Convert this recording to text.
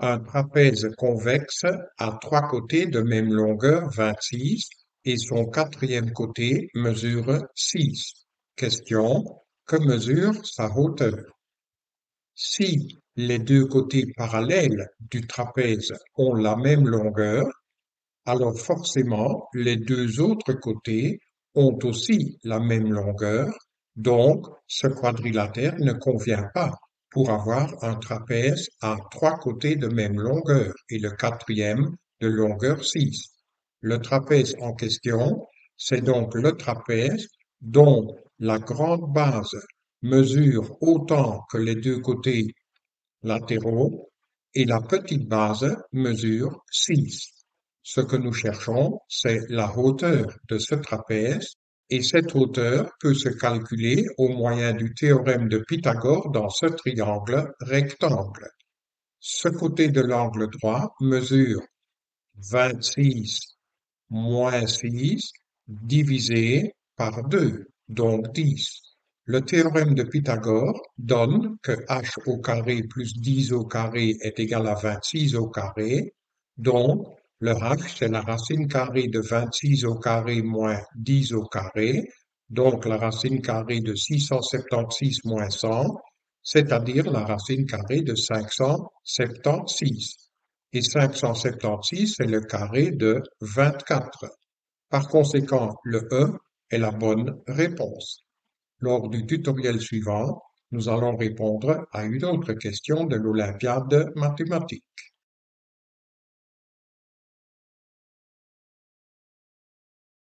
Un trapèze convexe a trois côtés de même longueur 26 et son quatrième côté mesure 6. Question. Que mesure sa hauteur? Si les deux côtés parallèles du trapèze ont la même longueur, alors forcément les deux autres côtés ont aussi la même longueur, donc ce quadrilatère ne convient pas pour avoir un trapèze à trois côtés de même longueur et le quatrième de longueur 6. Le trapèze en question, c'est donc le trapèze dont la grande base mesure autant que les deux côtés latéraux et la petite base mesure 6. Ce que nous cherchons, c'est la hauteur de ce trapèze et cette hauteur peut se calculer au moyen du théorème de Pythagore dans ce triangle rectangle. Ce côté de l'angle droit mesure 26 moins 6 divisé par 2, donc 10. Le théorème de Pythagore donne que h au carré plus 10 au carré est égal à 26 au carré, donc le h, c'est la racine carrée de 26 au carré moins 10 au carré, donc la racine carrée de 676 moins 100, c'est-à-dire la racine carrée de 576. Et 576, c'est le carré de 24. Par conséquent, le E est la bonne réponse. Lors du tutoriel suivant, nous allons répondre à une autre question de l'Olympiade mathématique.